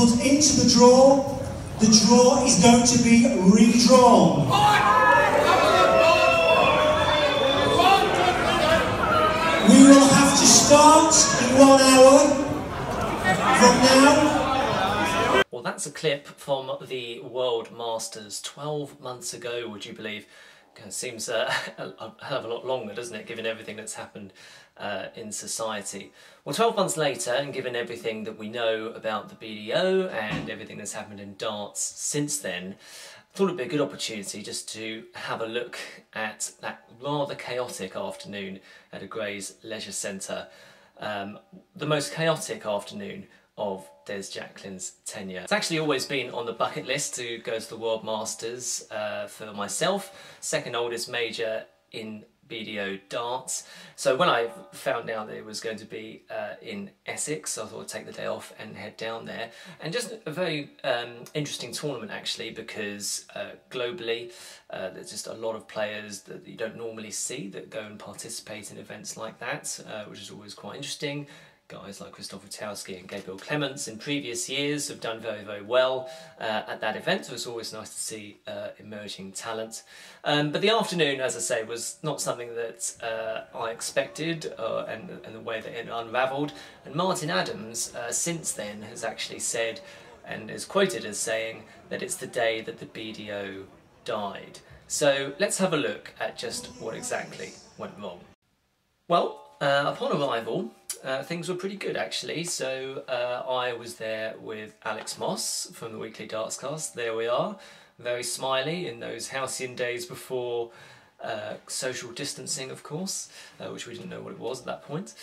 put into the draw, the draw is going to be redrawn. We will have to start in one hour from now. Well, that's a clip from the World Masters 12 months ago, would you believe? It seems uh, a hell of a lot longer, doesn't it, given everything that's happened uh, in society. Well, 12 months later, and given everything that we know about the BDO and everything that's happened in darts since then, I thought it'd be a good opportunity just to have a look at that rather chaotic afternoon at a Grays Leisure Centre. Um, the most chaotic afternoon of Des Jacklin's tenure. It's actually always been on the bucket list to go to the World Masters uh, for myself, second oldest major in BDO darts. So when I found out that it was going to be uh, in Essex, I thought I'd take the day off and head down there. And just a very um, interesting tournament actually because uh, globally uh, there's just a lot of players that you don't normally see that go and participate in events like that, uh, which is always quite interesting guys like Christoph Witkowski and Gabriel Clemens in previous years have done very, very well uh, at that event, so it's always nice to see uh, emerging talent. Um, but the afternoon, as I say, was not something that uh, I expected uh, and, and, the way that it unravelled. And Martin Adams, uh, since then, has actually said and is quoted as saying that it's the day that the BDO died. So let's have a look at just what exactly went wrong. Well, uh, upon arrival, uh, things were pretty good actually. So uh, I was there with Alex Moss from the Weekly Darts Cast. There we are, very smiley in those halcyon days before uh, social distancing, of course, uh, which we didn't know what it was at that point.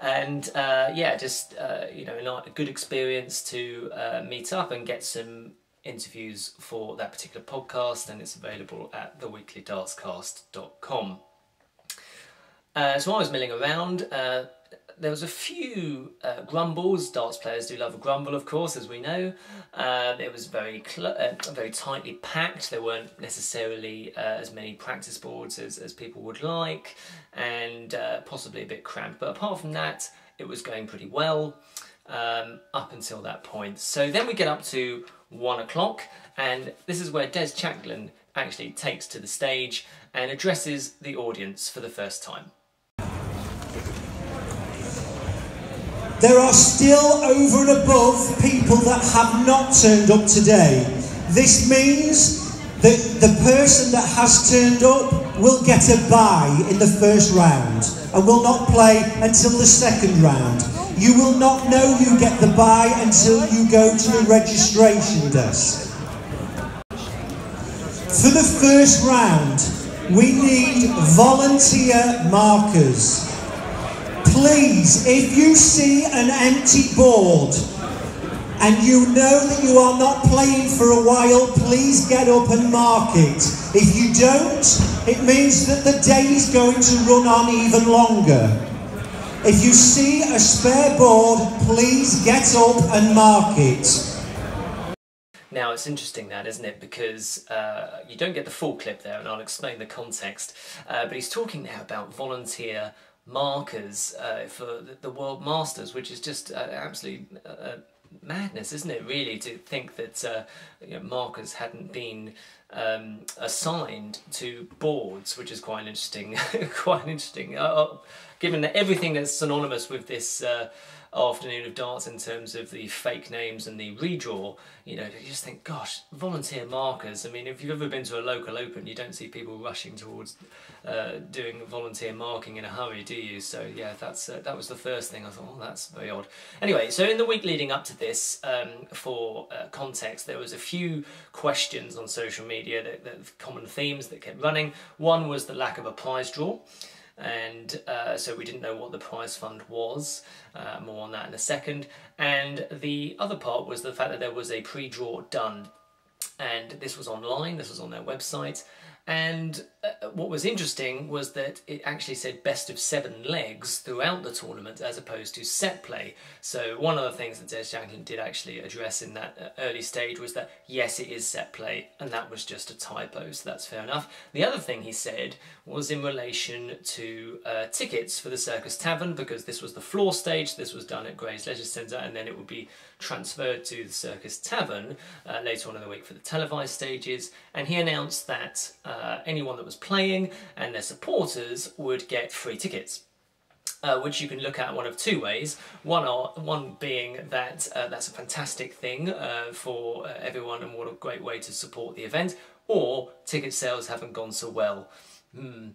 And uh, yeah, just you know, a good experience to meet up and get some interviews for that particular podcast, and it's available at theweeklydartscast.com. Uh, so I was milling around. Uh, there was a few uh, grumbles. Darts players do love a grumble, of course, as we know. Um, it was very uh, very tightly packed. There weren't necessarily uh, as many practice boards as, as people would like, and uh, possibly a bit cramped. But apart from that, it was going pretty well um, up until that point. So then we get up to one o'clock, and this is where Des Jacklin actually takes to the stage and addresses the audience for the first time. There are still over and above people that have not turned up today. This means that the person that has turned up will get a bye in the first round and will not play until the second round. You will not know you get the bye until you go to the registration desk. For the first round, we need volunteer markers. Please, if you see an empty board and you know that you are not playing for a while, please get up and mark it. If you don't, it means that the day is going to run on even longer. If you see a spare board, please get up and mark it. Now it's interesting that, isn't it? Because uh, you don't get the full clip there, and I'll explain the context. Uh, but he's talking now about volunteer markers uh, for the World Masters, which is just uh, absolutely uh, madness, isn't it? Really, to think that uh, you know, markers hadn't been um, assigned to boards, which is quite interesting. quite interesting, uh, uh, given that everything that's synonymous with this afternoon of darts in terms of the fake names and the redraw, you know, you just think, gosh, volunteer markers. I mean, if you've ever been to a local open, you don't see people rushing towards uh, doing volunteer marking in a hurry, do you? So yeah, that's uh, that was the first thing I thought. Oh, that's very odd. Anyway, so in the week leading up to this, um, for uh, context, there was a few questions on social media that, that common themes that kept running. One was the lack of a prize draw and uh, so we didn't know what the prize fund was. Uh, more on that in a second. And the other part was the fact that there was a pre-draw done, and this was online. This was on their website. And uh, what was interesting was that it actually said best of seven legs throughout the tournament as opposed to set play. So one of the things that Des Jacklin did actually address in that uh, early stage was that yes, it is set play, and that was just a typo, so that's fair enough. The other thing he said was in relation to uh, tickets for the Circus Tavern, because this was the floor stage, this was done at Grays Leisure Centre, and then it would be transferred to the Circus Tavern uh, later on in the week for the televised stages, and he announced that uh, anyone that was playing and their supporters would get free tickets. Uh, which you can look at one of two ways. One, are, one being that uh, that's a fantastic thing uh, for uh, everyone and what a great way to support the event, or ticket sales haven't gone so well. Hmm.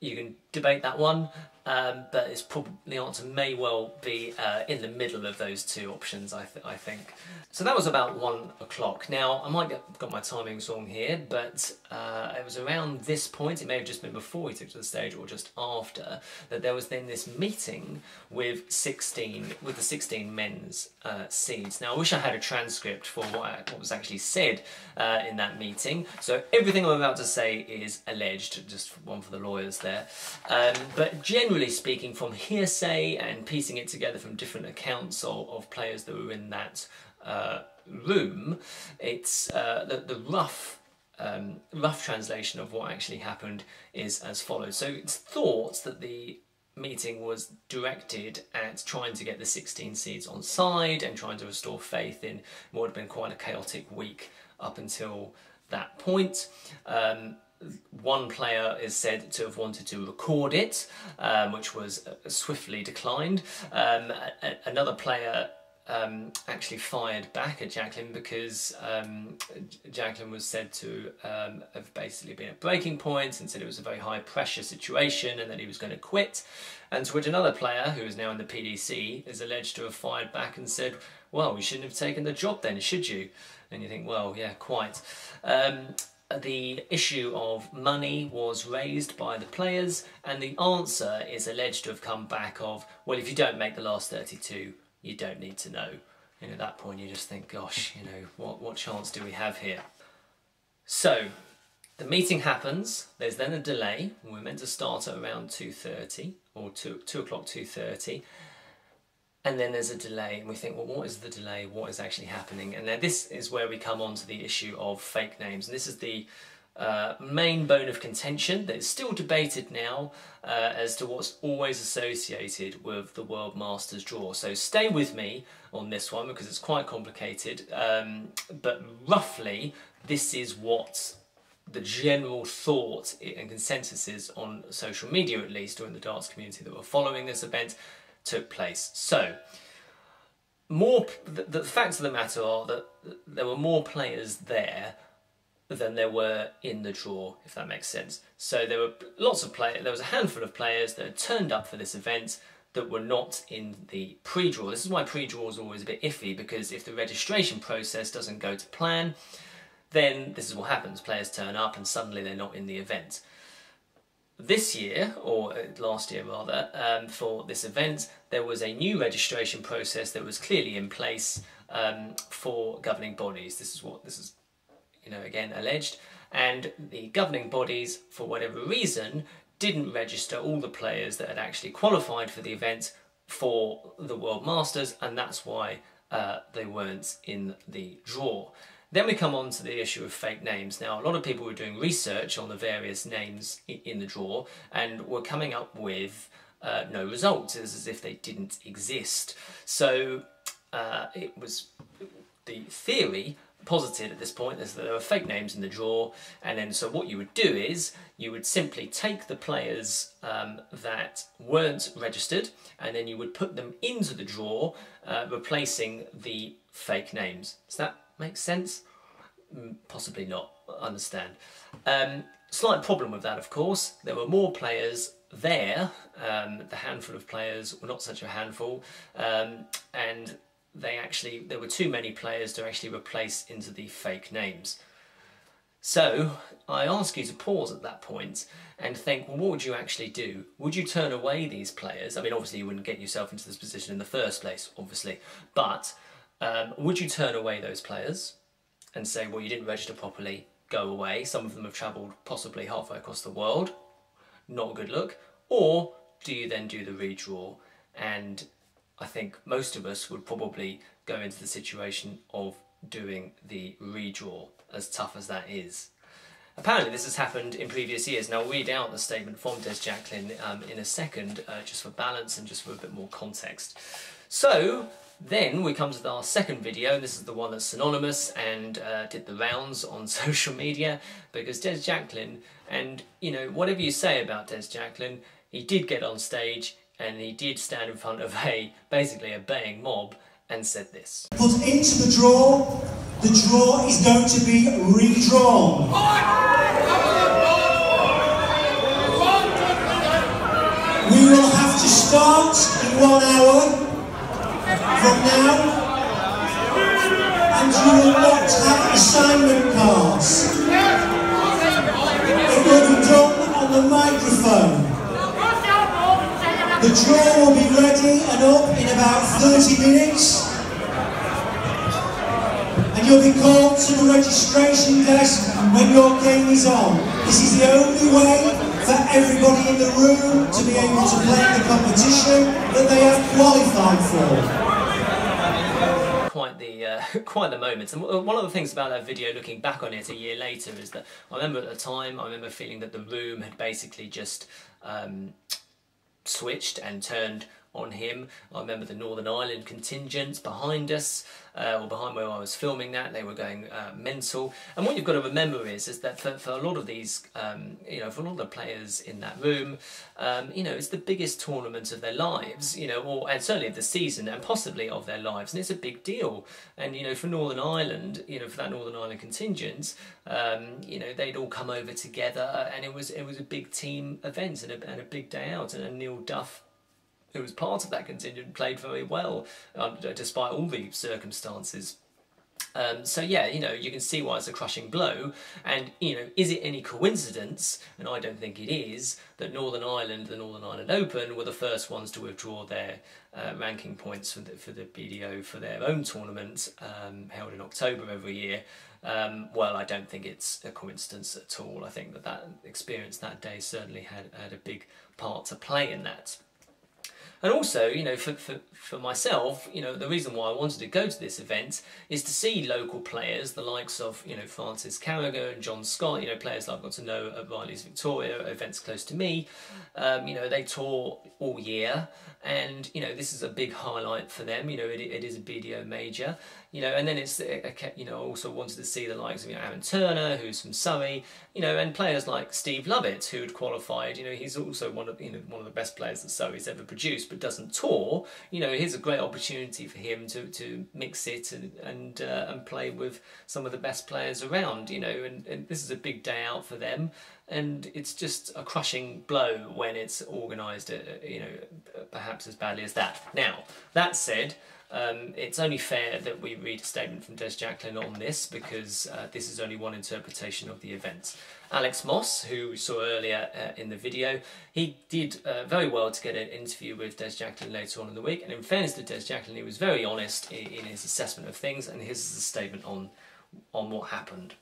You can debate that one, um, but it's probably the answer may well be uh, in the middle of those two options. I, th I think. So that was about one o'clock. Now I might have got my timings wrong here, but uh, it was around this point. It may have just been before he took to the stage or just after that there was then this meeting with 16 with the 16 men's uh, seeds. Now I wish I had a transcript for what, I, what was actually said uh, in that meeting. So everything I'm about to say is alleged. Just one for the lawyers there, um, but generally speaking, from hearsay and piecing it together from different accounts of, of players that were in that uh, room, it's uh, the, the rough um, rough translation of what actually happened is as follows. So it's thought that the meeting was directed at trying to get the 16 seeds on side and trying to restore faith in what had been quite a chaotic week up until that point. Um, one player is said to have wanted to record it, um, which was uh, swiftly declined. Um, another player um, actually fired back at Jacklin because um, Jacklin was said to um, have basically been at breaking point and said it was a very high pressure situation and that he was going to quit. And to which another player, who is now in the PDC, is alleged to have fired back and said, well, you shouldn't have taken the job then, should you? And you think, well, yeah, quite. The issue of money was raised by the players and the answer is alleged to have come back of well if you don't make the last 32 you don't need to know. And at that point you just think gosh you know what what chance do we have here? So the meeting happens. There's then a delay. We're meant to start at around 2.30 or 2, 2 o'clock 2.30 and then there's a delay and we think well what is the delay? What is actually happening? And now this is where we come on to the issue of fake names. And this is the uh, main bone of contention that is still debated now uh, as to what's always associated with the World Masters draw. So stay with me on this one because it's quite complicated, um, but roughly this is what the general thought and consensus is on social media at least, or in the darts community that were following this event, took place. So, more the, the facts of the matter are that there were more players there than there were in the draw, if that makes sense. So there were lots of players, there was a handful of players that had turned up for this event that were not in the pre-draw. This is why pre-draw is always a bit iffy, because if the registration process doesn't go to plan, then this is what happens. Players turn up and suddenly they're not in the event this year, or uh, last year rather, um, for this event, there was a new registration process that was clearly in place um, for governing bodies. This is what this is, you know, again alleged, and the governing bodies, for whatever reason, didn't register all the players that had actually qualified for the event for the World Masters, and that's why uh, they weren't in the draw. Then we come on to the issue of fake names. Now, a lot of people were doing research on the various names in the draw and were coming up with uh, no results, as if they didn't exist. So uh, it was the theory posited at this point is that there were fake names in the draw and then so what you would do is you would simply take the players um, that weren't registered and then you would put them into the draw uh, replacing the fake names. Does that Makes sense? Mm, possibly not, I understand. Um, slight problem with that, of course. There were more players there. Um, the handful of players were not such a handful. Um, and they actually, there were too many players to actually replace into the fake names. So I ask you to pause at that point and think, well, what would you actually do? Would you turn away these players? I mean, obviously you wouldn't get yourself into this position in the first place, obviously, but um, would you turn away those players and say, well, you didn't register properly, go away. Some of them have travelled possibly halfway across the world. Not a good look. Or do you then do the redraw? And I think most of us would probably go into the situation of doing the redraw, as tough as that is. Apparently this has happened in previous years. Now I'll read out the statement from Des Jacklin um, in a second, uh, just for balance and just for a bit more context. So, then we come to our second video, this is the one that's synonymous and uh, did the rounds on social media, because Des Jacklin, and you know, whatever you say about Des Jacklin, he did get on stage and he did stand in front of a, basically a baying mob, and said this. Put into the draw, the draw is going to be redrawn. We will have to start in one hour from now, and you will not have assignment cards. It will be done on the microphone. The draw will be ready and up in about 30 minutes. And you'll be called to the registration desk when your game is on. This is the only way for everybody in the room to be able to play the competition that they have qualified for quite the uh, quite the moment. And one of the things about that video, looking back on it a year later, is that I remember at the time, I remember feeling that the room had basically just um, switched and turned on him. I remember the Northern Ireland contingents behind us, uh, or behind where I was filming that, they were going uh, mental. And what you've got to remember is, is that for, for a lot of these, um, you know, for a lot of the players in that room, um, you know, it's the biggest tournament of their lives, you know, or and certainly of the season and possibly of their lives, and it's a big deal. And you know, for Northern Ireland, you know, for that Northern Ireland contingent, um, you know, they'd all come over together, and it was it was a big team event and a, and a big day out, and Neil Duff who was part of that contingent, played very well um, despite all the circumstances. Um, so yeah, you know, you can see why it's a crushing blow. And you know, is it any coincidence? And I don't think it is that Northern Ireland, the Northern Ireland Open, were the first ones to withdraw their uh, ranking points for the, for the BDO for their own tournament um, held in October every year. Um, well, I don't think it's a coincidence at all. I think that that experience that day certainly had had a big part to play in that. And also, you know, for, for, for myself, you know, the reason why I wanted to go to this event is to see local players, the likes of, you know, Francis Carragher and John Scott, you know, players that I've got to know at Riley's Victoria, events close to me. Um, you know, they tour all year and, you know, this is a big highlight for them. You know, it, it is a BDO major you know, and then it's, you know, also wanted to see the likes of you know, Aaron Turner, who's from Surrey, you know, and players like Steve Lovett, who had qualified. You know, he's also one of you know one of the best players that Surrey's ever produced, but doesn't tour. You know, here's a great opportunity for him to, to mix it and and uh, and play with some of the best players around. You know, and, and this is a big day out for them and it's just a crushing blow when it's organised, uh, you know, perhaps as badly as that. Now, that said, um, it's only fair that we read a statement from Des Jacklin on this because uh, this is only one interpretation of the event. Alex Moss, who we saw earlier uh, in the video, he did uh, very well to get an interview with Des Jacklin later on in the week. And in fairness to Des Jacklin, he was very honest in, in his assessment of things. And here's a statement on, on what happened.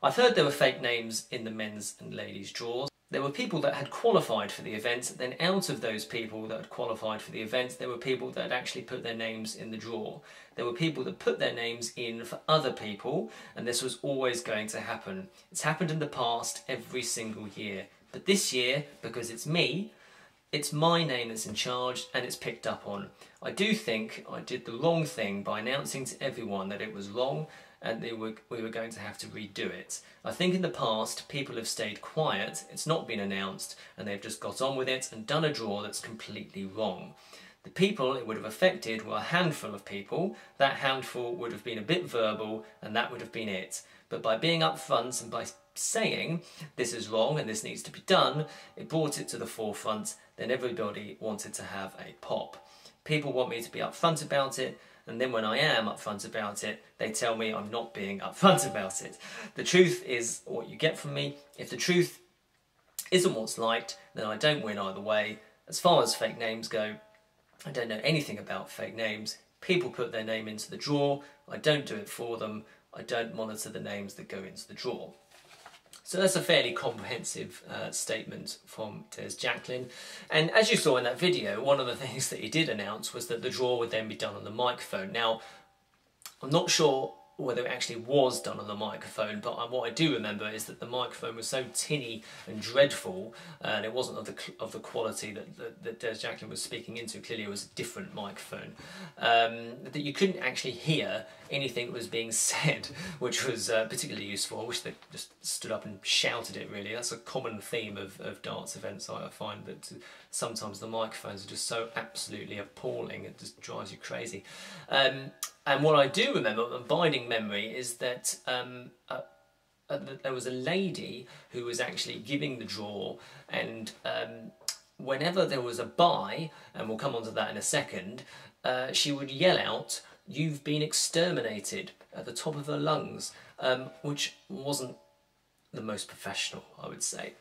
I've heard there were fake names in the men's and ladies' draws. There were people that had qualified for the event, then out of those people that had qualified for the event, there were people that had actually put their names in the draw. There were people that put their names in for other people, and this was always going to happen. It's happened in the past every single year. But this year, because it's me, it's my name that's in charge and it's picked up on. I do think I did the wrong thing by announcing to everyone that it was wrong and they were, we were going to have to redo it. I think in the past people have stayed quiet, it's not been announced, and they've just got on with it and done a draw that's completely wrong. The people it would have affected were a handful of people, that handful would have been a bit verbal, and that would have been it. But by being upfront and by saying this is wrong and this needs to be done, it brought it to the forefront, then everybody wanted to have a pop. People want me to be upfront about it, and then when I am upfront about it, they tell me I'm not being upfront about it. The truth is what you get from me. If the truth isn't what's liked, then I don't win either way. As far as fake names go, I don't know anything about fake names. People put their name into the draw. I don't do it for them. I don't monitor the names that go into the draw. So that's a fairly comprehensive uh, statement from Des Jacklin. And as you saw in that video, one of the things that he did announce was that the draw would then be done on the microphone. Now, I'm not sure whether it actually was done on the microphone, but what I do remember is that the microphone was so tinny and dreadful, and it wasn't of the of the quality that, that, that Des Jacklin was speaking into. Clearly, it was a different microphone um, that you couldn't actually hear anything that was being said, which was uh, particularly useful. I wish they just stood up and shouted it. Really, that's a common theme of, of darts events. I find that sometimes the microphones are just so absolutely appalling; it just drives you crazy. Um, and what I do remember, abiding memory, is that um, uh, uh, there was a lady who was actually giving the draw, and um, whenever there was a buy, and we'll come on to that in a second, uh, she would yell out, You've been exterminated at the top of her lungs, um, which wasn't the most professional, I would say.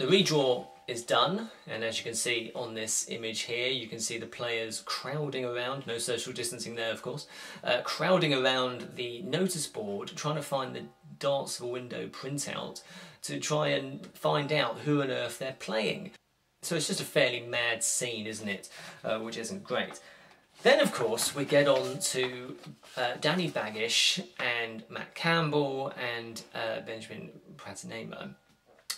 The redraw is done and as you can see on this image here you can see the players crowding around, no social distancing there of course, uh, crowding around the notice board trying to find the for window printout to try and find out who on earth they're playing. So it's just a fairly mad scene isn't it, uh, which isn't great. Then of course we get on to uh, Danny Baggish and Matt Campbell and uh, Benjamin Pratnemer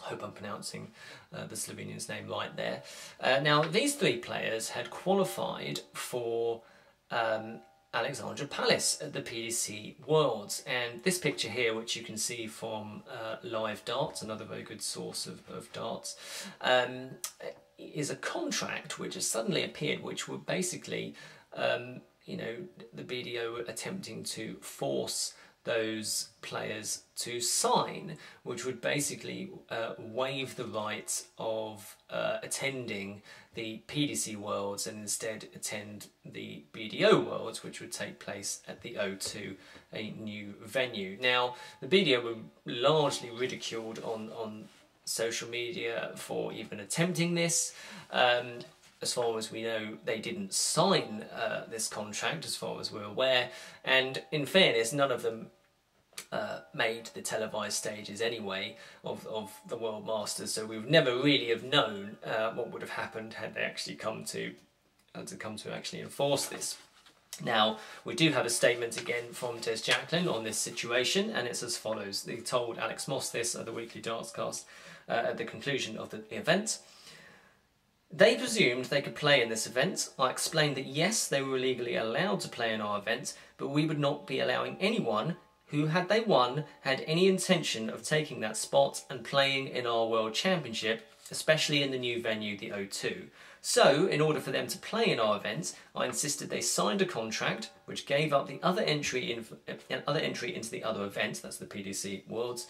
hope I'm pronouncing uh, the Slovenian's name right there. Uh, now, these three players had qualified for um, Alexandra Palace at the PDC Worlds. And this picture here, which you can see from uh, Live Darts, another very good source of, of darts, um, is a contract which has suddenly appeared, which would basically, um, you know, the BDO attempting to force those players to sign, which would basically uh, waive the right of uh, attending the PDC Worlds and instead attend the BDO Worlds, which would take place at the O2, a new venue. Now, the BDO were largely ridiculed on, on social media for even attempting this. Um, as far as we know, they didn't sign uh, this contract, as far as we're aware. And in fairness, none of them uh, made the televised stages anyway of, of the World Masters, so we would never really have known uh, what would have happened had they actually come to to come to actually enforce this. Now, we do have a statement again from Des Jacklin on this situation, and it's as follows. They told Alex Moss this at the weekly darts cast uh, at the conclusion of the event. They presumed they could play in this event. I explained that yes, they were legally allowed to play in our event, but we would not be allowing anyone who, had they won, had any intention of taking that spot and playing in our World Championship, especially in the new venue, the O2. So, in order for them to play in our event, I insisted they signed a contract which gave up the other entry in, uh, other entry into the other event, that's the PDC Worlds.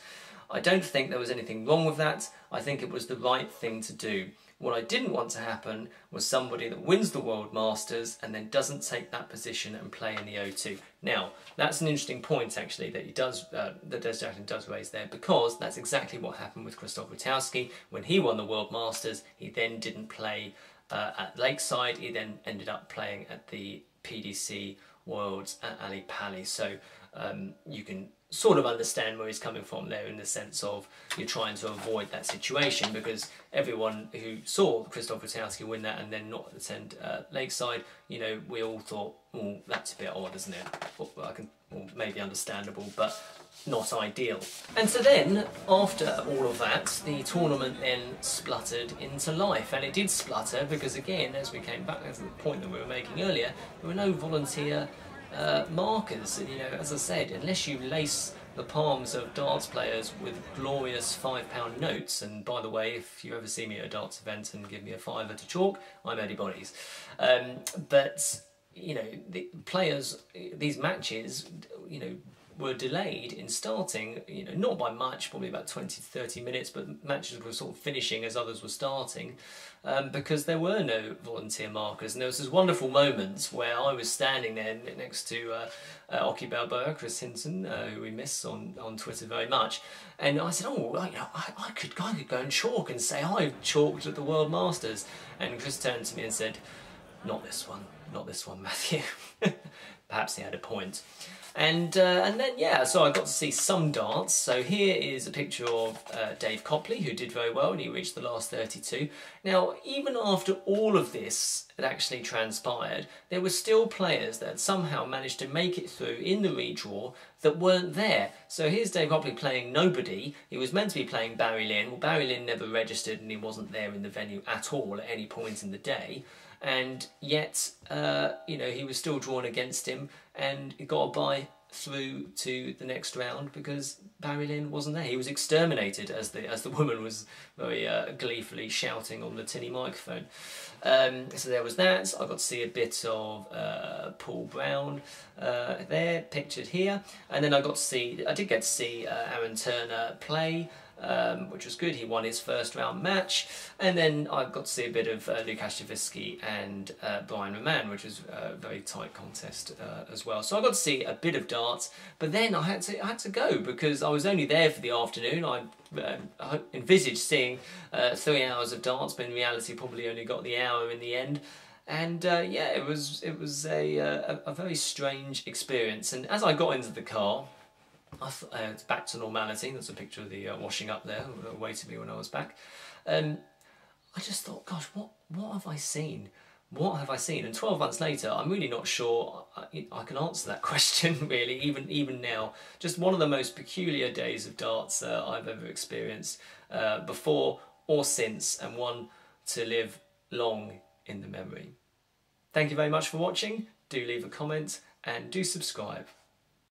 I don't think there was anything wrong with that. I think it was the right thing to do. What I didn't want to happen was somebody that wins the World Masters and then doesn't take that position and play in the O2. Now, that's an interesting point actually that he does, uh, that Des Jacklin does raise there because that's exactly what happened with Krzysztof Witowski. When he won the World Masters, he then didn't play uh, at Lakeside, he then ended up playing at the PDC Worlds at Ali Pali. So um, you can sort of understand where he's coming from there in the sense of you're trying to avoid that situation because everyone who saw Krzysztof Witowski win that and then not attend uh, Lakeside, you know, we all thought, oh, that's a bit odd, isn't it? Well, I can, well, maybe understandable, but not ideal. And so then, after all of that, the tournament then spluttered into life. And it did splutter because, again, as we came back to the point that we were making earlier, there were no volunteer uh, markers. You know, as I said, unless you lace the palms of darts players with glorious five pound notes, and by the way, if you ever see me at a darts event and give me a fiver to chalk, I'm Eddie Bodies. Um, but, you know, the players, these matches, you know, were delayed in starting, you know, not by much, probably about 20 to 30 minutes, but matches were sort of finishing as others were starting um, because there were no volunteer markers. And there was this wonderful moment where I was standing there next to uh, uh, Oche Balboa, Chris Hinton, uh, who we miss on, on Twitter very much, and I said, oh, you know, I, I, could, I could go and chalk and say I chalked at the World Masters. And Chris turned to me and said, not this one, not this one, Matthew. Perhaps he had a point. And uh, and then yeah, so I got to see some darts. So here is a picture of uh, Dave Copley, who did very well, and he reached the last 32. Now, even after all of this had actually transpired, there were still players that somehow managed to make it through in the redraw that weren't there. So here's Dave Copley playing nobody. He was meant to be playing Barry Lynn. Well, Barry Lynn never registered, and he wasn't there in the venue at all at any point in the day and yet uh, you know he was still drawn against him and got a bye through to the next round because Barry Lynn wasn't there. He was exterminated, as the as the woman was very uh, gleefully shouting on the tinny microphone. Um, so there was that. I got to see a bit of uh, Paul Brown uh, there, pictured here, and then I got to see. I did get to see uh, Aaron Turner play um, which was good. He won his first round match, and then I got to see a bit of uh, Lukasz and uh, Brian Roman, which was a very tight contest uh, as well. So I got to see a bit of darts, but then I had to I had to go because I was only there for the afternoon. I, uh, envisaged seeing uh, three hours of darts, but in reality, probably only got the hour in the end and uh, yeah, it was it was a, uh, a, a very strange experience. And as I got into the car, it's back to normality. There's a picture of the uh, washing up there, awaited me when I was back. Um, I just thought, gosh, what what have I seen? What have I seen? And 12 months later, I'm really not sure I, I can answer that question, really, even even now. Just one of the most peculiar days of darts uh, I've ever experienced, uh, before or since, and one to live long in the memory. Thank you very much for watching. Do leave a comment and do subscribe.